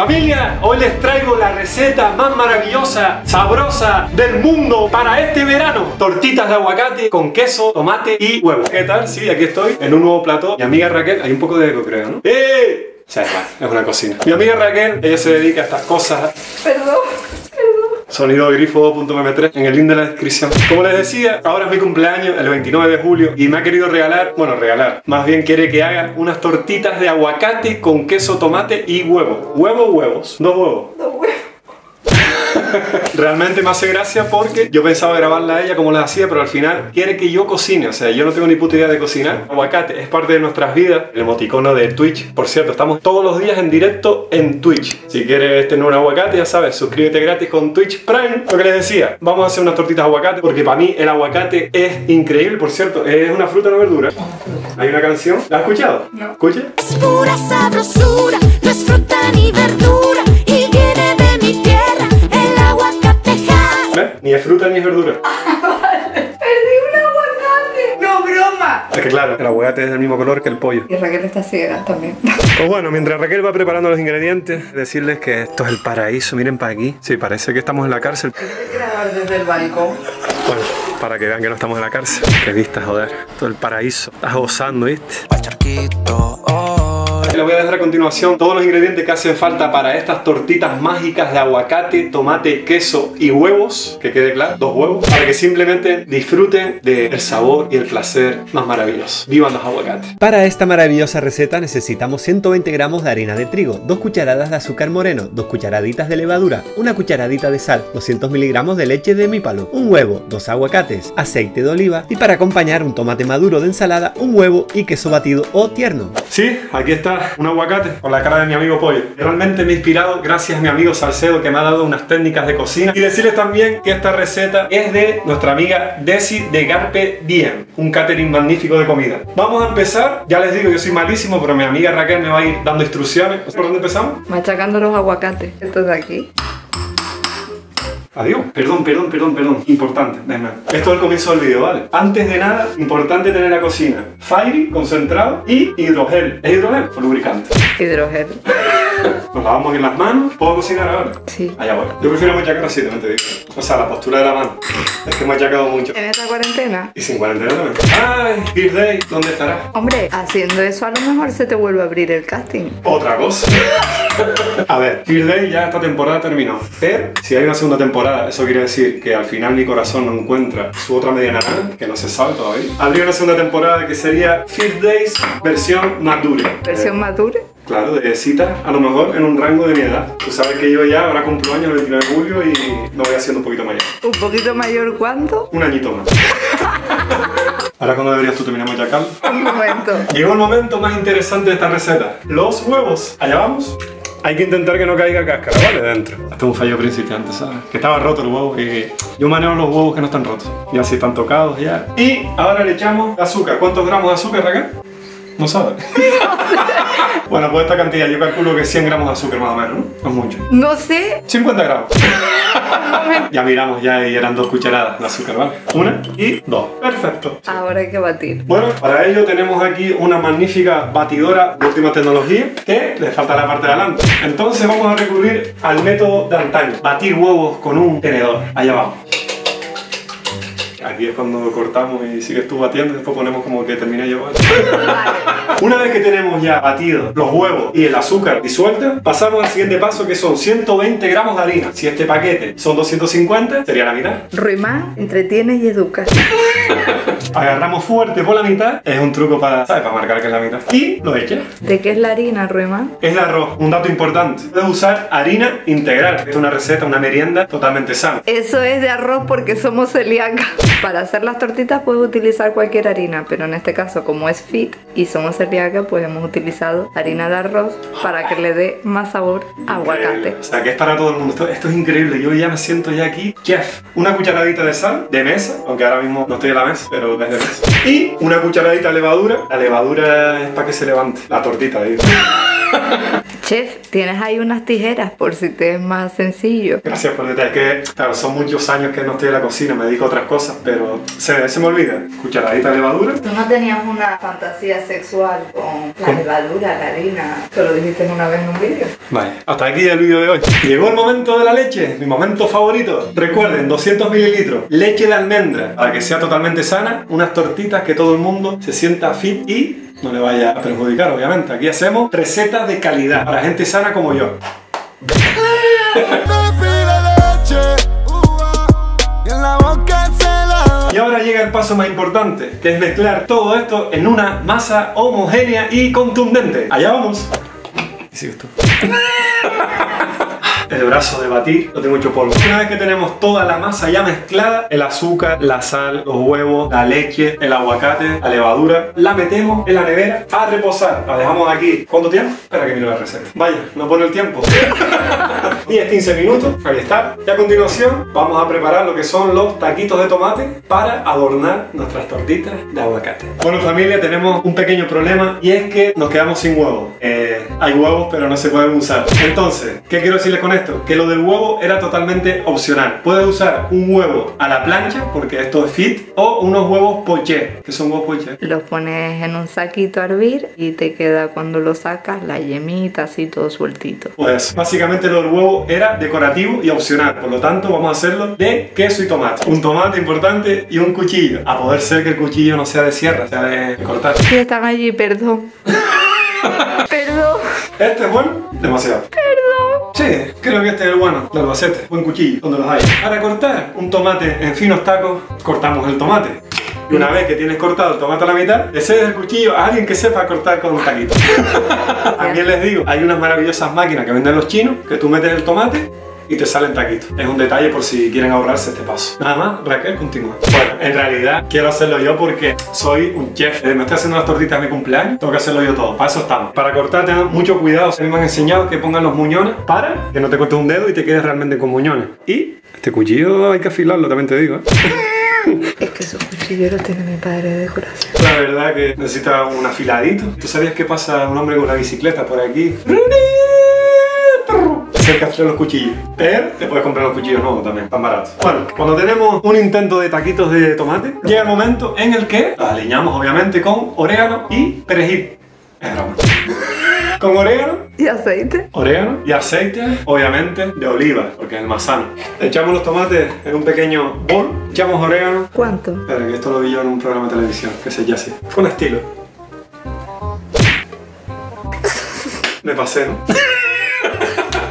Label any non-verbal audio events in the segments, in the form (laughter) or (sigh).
Familia, hoy les traigo la receta más maravillosa, sabrosa del mundo para este verano. Tortitas de aguacate con queso, tomate y huevo. ¿Qué tal? Sí, aquí estoy en un nuevo plato. Mi amiga Raquel, hay un poco de eco creo, ¿no? ¡Eh! O sea, es, es una cocina. Mi amiga Raquel, ella se dedica a estas cosas. Perdón. Sonido grifo.mp3 en el link de la descripción. Como les decía, ahora es mi cumpleaños, el 29 de julio, y me ha querido regalar, bueno, regalar, más bien quiere que haga unas tortitas de aguacate con queso, tomate y huevo. Huevo, huevos. Dos huevos. No, güey. Realmente me hace gracia porque yo pensaba grabarla a ella como la hacía, pero al final quiere que yo cocine. O sea, yo no tengo ni puta idea de cocinar. Aguacate es parte de nuestras vidas. El emoticono de Twitch. Por cierto, estamos todos los días en directo en Twitch. Si quieres tener un aguacate, ya sabes, suscríbete gratis con Twitch Prime. Lo que les decía, vamos a hacer unas tortitas de aguacate porque para mí el aguacate es increíble. Por cierto, es una fruta, no verdura. Hay una canción. ¿La has escuchado? No. ¿Escucha? Es pura sabrosura, no es fruta ni verdura Ni es fruta ni es verdura. (laughs) Perdí un aguacate. No, broma. Es que claro, el aguacate es del mismo color que el pollo. Y Raquel está ciega también. (laughs) Pues bueno, mientras Raquel va preparando los ingredientes, decirles que esto es el paraíso, miren para aquí. Sí, parece que estamos en la cárcel. Grabar desde el balcón. Bueno, para que vean que no estamos en la cárcel. Qué vista, joder. Todo el paraíso. Estás gozando, ¿viste? Pa'l charquito, oh. Le voy a dejar a continuación todos los ingredientes que hacen falta para estas tortitas mágicas de aguacate, tomate, queso y huevos. Que quede claro, dos huevos. Para que simplemente disfruten del sabor y el placer más maravilloso. ¡Vivan los aguacates! Para esta maravillosa receta necesitamos 120 gramos de harina de trigo, 2 cucharadas de azúcar moreno, 2 cucharaditas de levadura, una cucharadita de sal, 200 miligramos de leche de mi palo, un huevo, dos aguacates, aceite de oliva y para acompañar un tomate maduro de ensalada, un huevo y queso batido o tierno. Sí, aquí está un aguacate con la cara de mi amigo Pollo. Realmente me he inspirado gracias a mi amigo Salcedo que me ha dado unas técnicas de cocina. Y decirles también que esta receta es de nuestra amiga Desi de Garpe Diem, un catering magnífico de comida. Vamos a empezar, ya les digo, yo soy malísimo, pero mi amiga Raquel me va a ir dando instrucciones. ¿Por dónde empezamos? Machacando los aguacates. Esto de aquí. Adiós. Perdón, perdón, perdón, perdón. Importante, déjame. Esto es el comienzo del vídeo, ¿vale? Antes de nada, importante tener la cocina. Fairy, concentrado y hidrogel. ¿Es hidrogel lubricante? Hidrogel. Nos lavamos bien las manos. ¿Puedo cocinar ahora? Sí. Allá voy. Yo prefiero machacar así, también te digo. O sea, la postura de la mano. Es que he machacado mucho. En esta cuarentena. Y sin cuarentena también. Ay, Gear Day, ¿dónde estará? Hombre, haciendo eso a lo mejor se te vuelve a abrir el casting. Otra cosa. a ver, Gear Day ya esta temporada terminó. Pero si hay una segunda temporada, eso quiere decir que al final mi corazón no encuentra su otra media naranja, que no se sabe todavía. Habría una segunda temporada que sería Feed Days versión madure. Versión madure. Claro, de citas a lo mejor en un rango de mi edad. Tú sabes que yo ya ahora cumplo años el 29 de julio y me voy haciendo un poquito mayor. Un poquito mayor, ¿cuánto? Un añito más. (laughs) Ahora cuando deberías tú terminar machacar. Un momento. Llegó el momento más interesante de esta receta. Los huevos. Allá vamos. Hay que intentar que no caiga cáscara, ¿vale? Dentro. Este es un fallo principiante, ¿sabes? Que estaba roto el huevo y yo manejo los huevos que no están rotos. Ya si están tocados ya. Y ahora le echamos azúcar. ¿Cuántos gramos de azúcar, Raquel? No sabe. (laughs) bueno, pues esta cantidad yo calculo que 100 gramos de azúcar más o menos, ¿no? No es mucho. No sé. 50 gramos. (laughs) ya miramos ya y eran dos cucharadas de azúcar, ¿vale? Una y dos. Perfecto. Ahora hay que batir. Bueno, para ello tenemos aquí una magnífica batidora de última tecnología que le falta la parte de adelante. Entonces vamos a recurrir al método de antaño. Batir huevos con un tenedor. Allá vamos. Aquí es cuando cortamos y sigues tú batiendo y después ponemos como que terminé yo. Una vez que tenemos ya batidos los huevos y el azúcar disuelta, pasamos al siguiente paso que son 120 gramos de harina. Si este paquete son 250, sería la mitad. Ruimán, entretiene y educa. Agarramos fuerte por la mitad, es un truco para, ¿sabes? Para marcar que es la mitad. Y lo echas. ¿De qué es la harina, Ruimán? Es de arroz, un dato importante. Puedes usar harina integral. Es una receta, una merienda totalmente sana. Eso es de arroz porque somos celíacas. Para hacer las tortitas puedes utilizar cualquier harina, pero en este caso como es fit y somos celíacas, pues hemos utilizado harina de arroz para que le dé más sabor a aguacate. O sea, que es para todo el mundo. Esto, esto es increíble. Yo ya me siento ya aquí, chef. Una cucharadita de sal de mesa, aunque ahora mismo no estoy en la mesa, pero Y una cucharadita de levadura. La levadura es para que se levante. La tortita, digo. (laughs) Chef, tienes ahí unas tijeras por si te es más sencillo. Gracias por detalle. Es que, claro, son muchos años que no estoy en la cocina, me dedico a otras cosas, pero se, se me olvida. Cucharadita de levadura. ¿Tú no tenías una fantasía sexual con la levadura, la harina? Que lo dijiste una vez en un vídeo. Vale, hasta aquí el vídeo de hoy. Llegó el momento de la leche, mi momento favorito. Recuerden, 200 mililitros, leche de almendra, para que sea totalmente sana, unas tortitas que todo el mundo se sienta fit y no le vaya a perjudicar, obviamente. Aquí hacemos recetas de calidad para gente sana como yo. Y ahora llega el paso más importante, que es mezclar todo esto en una masa homogénea y contundente. Allá vamos. Sigues tú. El brazo de batir lo tengo hecho polvo. Una vez que tenemos toda la masa ya mezclada, el azúcar, la sal, los huevos, la leche, el aguacate, la levadura, la metemos en la nevera a reposar. La dejamos aquí. ¿Cuánto tiempo? Espera que mire la receta. Vaya, no pone el tiempo. (laughs) 10-15 minutos, ahí está. Y a continuación vamos a preparar lo que son los taquitos de tomate para adornar nuestras tortitas de aguacate. Bueno familia, tenemos un pequeño problema y es que nos quedamos sin huevos. Eh, hay huevos pero no se pueden usar. Entonces, ¿qué quiero decirles con esto? Que lo del huevo era totalmente opcional. Puedes usar un huevo a la plancha, porque esto es fit, o unos huevos poché, que son huevos poché. Los pones en un saquito a hervir y te queda cuando lo sacas la yemita así todo sueltito. Pues básicamente lo del huevo era decorativo y opcional, por lo tanto vamos a hacerlo de queso y tomate. Un tomate importante y un cuchillo. A poder ser que el cuchillo no sea de sierra, sea de cortar. Sí, están allí, perdón. (laughs) perdón, Este es bueno, demasiado. Sí, creo que este es el bueno, de Albacete. Buen cuchillo, donde los hay. Para cortar un tomate en finos tacos, cortamos el tomate. Y una vez que tienes cortado el tomate a la mitad, le cedes el cuchillo a alguien que sepa cortar con un taquito. (laughs) También les digo, hay unas maravillosas máquinas que venden los chinos, que tú metes el tomate y te salen taquitos. Es un detalle por si quieren ahorrarse este paso. Nada más, Raquel, continúa. Bueno, en realidad quiero hacerlo yo porque soy un chef. Eh, Me estoy haciendo unas tortitas de mi cumpleaños, tengo que hacerlo yo todo. Para eso estamos. Para cortar, tengan mucho cuidado. Mí me han enseñado que pongan los muñones para que no te cortes un dedo y te quedes realmente con muñones. Y este cuchillo hay que afilarlo, también te digo. ¿eh? (laughs) Es que esos cuchilleros tiene mi padre de decoración. La verdad que necesita un afiladito. ¿Tú sabías qué pasa un hombre con una bicicleta por aquí? Se que afilar los cuchillos. Pero te puedes comprar los cuchillos nuevos también, tan baratos. Bueno, cuando tenemos un intento de taquitos de tomate, llega el momento en el que los aliñamos obviamente con orégano y perejil. Es broma. Con orégano ¿Y aceite? orégano y aceite, obviamente, de oliva, porque es el más sano. Echamos los tomates en un pequeño bol, echamos orégano. ¿Cuánto? Espera, que esto lo vi yo en un programa de televisión, que se así. Con estilo. Me pasé, ¿no?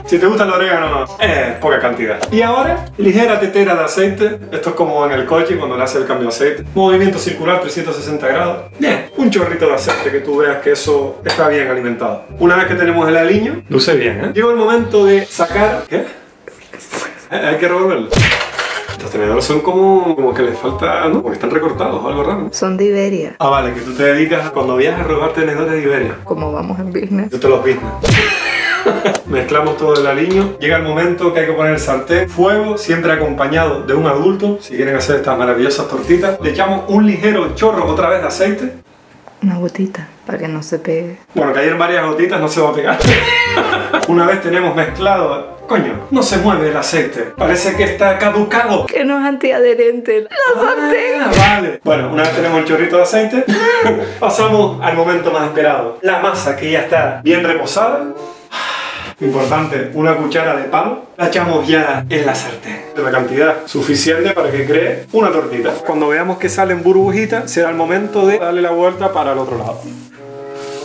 Si te gusta el orégano, es poca cantidad. Y ahora, ligera tetera de aceite. Esto es como en el coche cuando le hace el cambio de aceite. Movimiento circular 360 grados. Bien, un chorrito de aceite que tú veas que eso está bien alimentado. Una vez que tenemos el aliño, luce bien, ¿eh? Llegó el momento de sacar... ¿Qué? Eh, Hay que revolverlo. Estos tenedores son como, como que les falta, ¿no? Como que están recortados o algo raro. Son de Iberia. Ah, vale, que tú te dedicas cuando viajas a robar tenedores de Iberia. Como vamos en business. Yo te los business. (laughs) Mezclamos todo el aliño. Llega el momento que hay que poner el sartén. Fuego, siempre acompañado de un adulto. Si quieren hacer estas maravillosas tortitas. Le echamos un ligero chorro otra vez de aceite. Una gotita para que no se pegue. Bueno, cayeron varias gotitas, no se va a pegar. (laughs) Una vez tenemos mezclado... Coño, no se mueve el aceite. Parece que está caducado. Que no es antiadherente. La sartén. Ah, vale. Bueno, una vez tenemos el chorrito de aceite, (laughs) pasamos al momento más esperado. La masa que ya está bien reposada. Importante, una cuchara de pan. La echamos ya en la sartén. La cantidad suficiente para que cree una tortita. Cuando veamos que salen burbujitas, será el momento de darle la vuelta para el otro lado.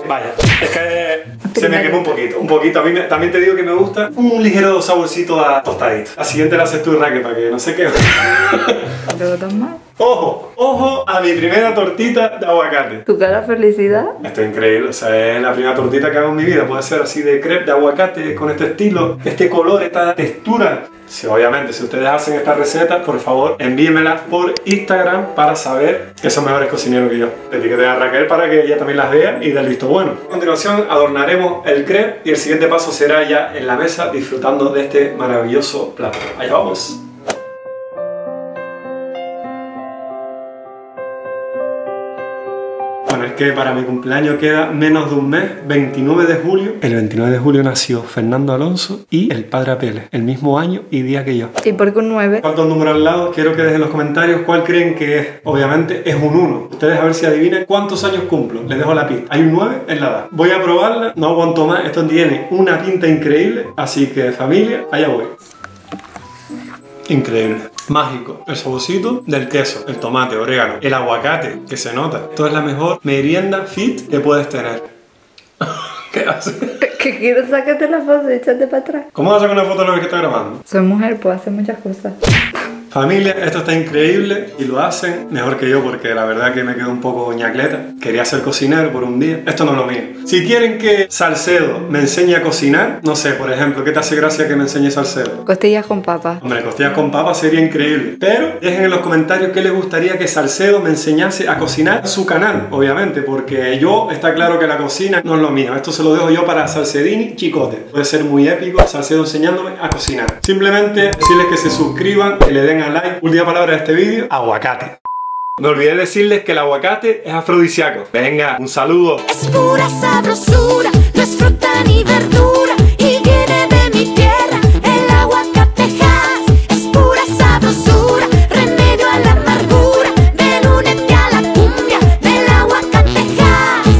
Vaya, es que se me quemó un poquito, un poquito. A mí me- también te digo que me gusta un ligero saborcito a tostadito. La siguiente la haces tú, Raquel, para que no se quede. Luego (laughs) dos más. Ojo, ojo a mi primera tortita de aguacate. Tu cara felicidad. Esto es increíble, o sea, es la primera tortita que hago en mi vida. Puede ser así de crepe de aguacate con este estilo, este color, esta textura. Sí, obviamente, si ustedes hacen esta receta, por favor, envíenmelas por Instagram para saber que son mejores cocineros que yo. Etiqueten a Raquel para que ella también las vea y dé el visto bueno. A continuación, adornaremos el crepe y el siguiente paso será ya en la mesa disfrutando de este maravilloso plato. Allá vamos. Que para mi cumpleaños queda menos de un mes, 29 de julio. El 29 de julio nació Fernando Alonso y el padre Apele, el mismo año y día que yo. ¿Y por qué un 9? ¿Cuántos números al lado? Quiero que dejen en los comentarios cuál creen que es. Obviamente es un 1. Ustedes a ver si adivinan cuántos años cumplo. Les dejo la pista. Hay un 9 en la edad. Voy a probarla, no aguanto más. Esto tiene una pinta increíble. Así que familia, allá voy. Increíble. Mágico. El saborcito del queso, el tomate, orégano, el aguacate, que se nota. Esto es la mejor merienda fit que puedes tener. (laughs) ¿Qué haces? Que quiero sacarte la foto y echarte para atrás. ¿Cómo vas a sacar una foto de lo que está grabando? Soy mujer, puedo hacer muchas cosas. Familia, esto está increíble y lo hacen mejor que yo porque la verdad que me quedo un poco ñacleta. Quería ser cocinero por un día. Esto no es lo mío. Si quieren que Salcedo me enseñe a cocinar, no sé, por ejemplo, ¿qué te hace gracia que me enseñe Salcedo? Costillas con papa. Hombre, costillas con papa sería increíble. Pero dejen en los comentarios qué les gustaría que Salcedo me enseñase a cocinar su canal, obviamente, porque yo está claro que la cocina no es lo mío. Esto se lo dejo yo para Salcedini Chicote. Puede ser muy épico Salcedo enseñándome a cocinar. Simplemente decirles que se suscriban, que le den like. Última palabra de este vídeo, aguacate. Me olvidé decirles que el aguacate es afrodisíaco. Venga, un saludo. Es pura sabrosura, no es fruta ni verdura.